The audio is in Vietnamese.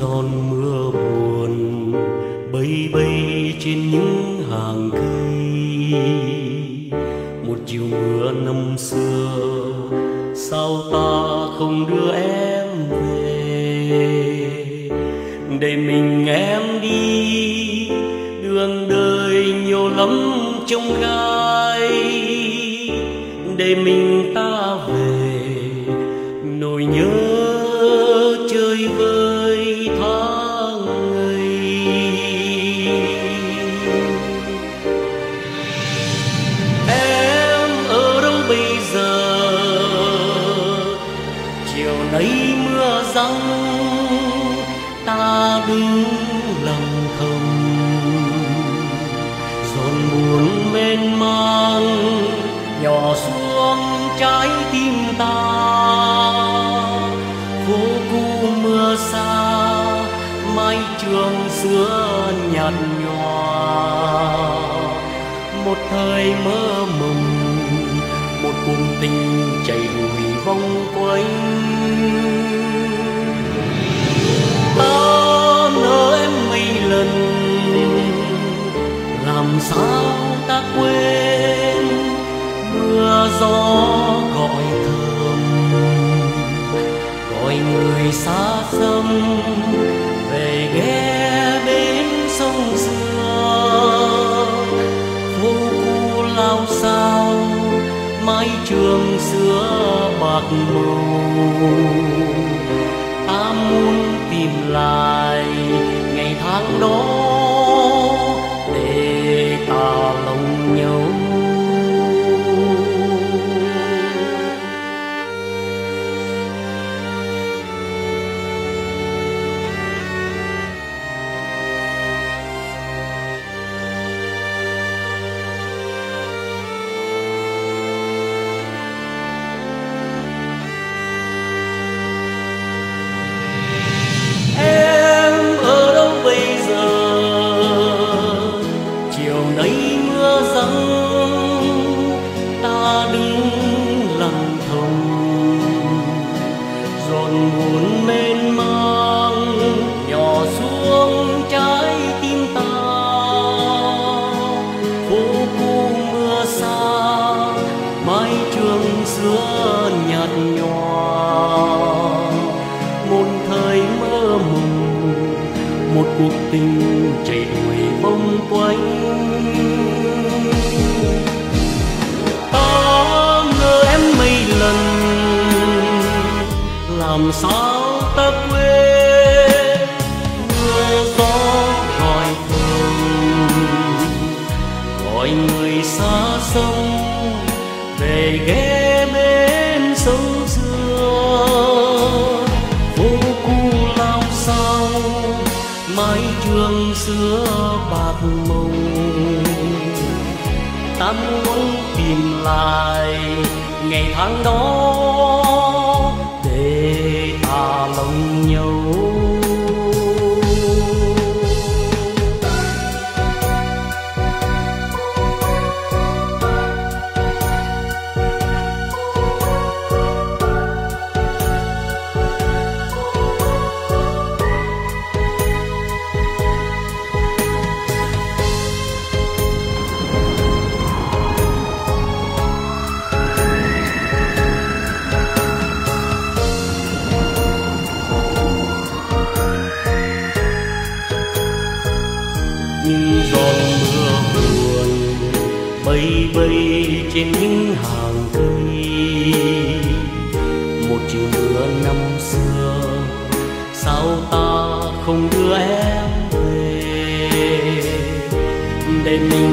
giòn mưa buồn bay bay trên những hàng cây. Một chiều mưa năm xưa, sao ta không đưa em về? Để mình em đi, đường đời nhiều lắm trong gai. Để mình ta thấy mưa răng, ta đứng lặng thầm. Dồn buồn mênh mang, nhỏ xuống trái tim ta. Phố cũ mưa xa, mái trường xưa nhạt nhòa. Một thời mơ mộng, một cuộc tình chảy đuổi vòng quanh ta nỡ em mấy lần, làm sao ta quên? Mưa gió gọi thơm, gọi người xa xăm. Bạc màu ta muốn tìm lại ngày tháng đó để ta lòng nhau cuộc tình chạy đuổi vòng quanh ta ngỡ em mấy lần, làm sao ta quên? Mưa gió gọi phường, gọi người xa sông về ghé trường xưa bạc mộng ta muốn tìm lại ngày tháng đó. Bay bay trên những hàng cây. Một chiều mưa năm xưa, sao ta không đưa em về? Để mình